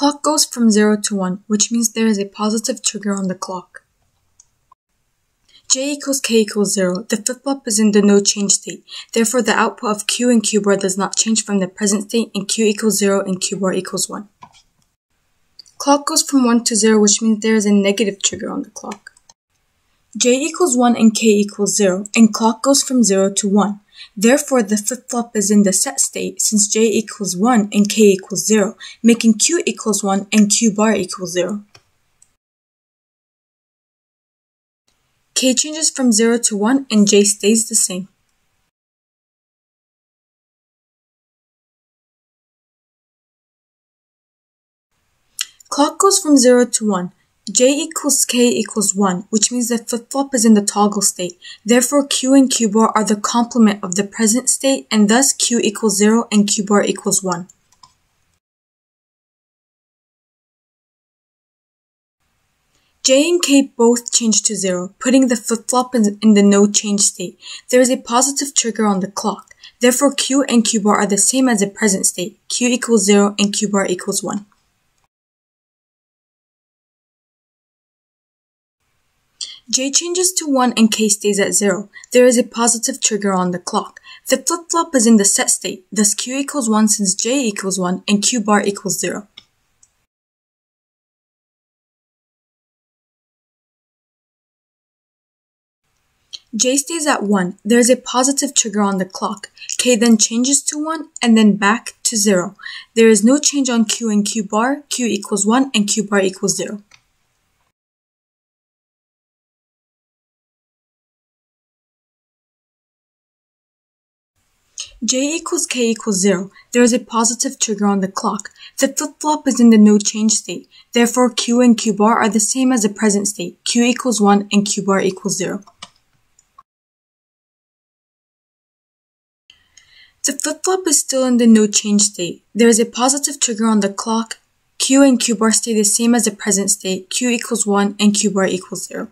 Clock goes from 0 to 1, which means there is a positive trigger on the clock. J equals K equals 0. The flip-flop is in the no change state. Therefore, the output of Q and Q bar does not change from the present state and Q equals 0 and Q bar equals 1. Clock goes from 1 to 0, which means there is a negative trigger on the clock. J equals 1 and K equals 0, and clock goes from 0 to 1. Therefore, the flip-flop is in the set state since J equals 1 and K equals 0, making Q equals 1 and Q bar equals 0. K changes from 0 to 1 and J stays the same. Clock goes from 0 to 1. J equals K equals 1, which means the flip-flop is in the toggle state. Therefore, Q and Q bar are the complement of the present state, and thus Q equals 0 and Q bar equals 1. J and K both change to 0, putting the flip-flop in the no change state. There is a positive trigger on the clock. Therefore, Q and Q bar are the same as the present state. Q equals 0 and Q bar equals 1. J changes to 1 and K stays at 0. There is a positive trigger on the clock. The flip-flop is in the set state, thus Q equals 1 since J equals 1 and Q bar equals 0. J stays at 1. There is a positive trigger on the clock. K then changes to 1 and then back to 0. There is no change on Q and Q bar. Q equals 1 and Q bar equals 0. J equals K equals 0. There is a positive trigger on the clock. The flip-flop is in the no change state. Therefore, Q and Q bar are the same as the present state. Q equals 1 and Q bar equals 0. The flip-flop is still in the no change state. There is a positive trigger on the clock. Q and Q bar stay the same as the present state. Q equals 1 and Q bar equals 0.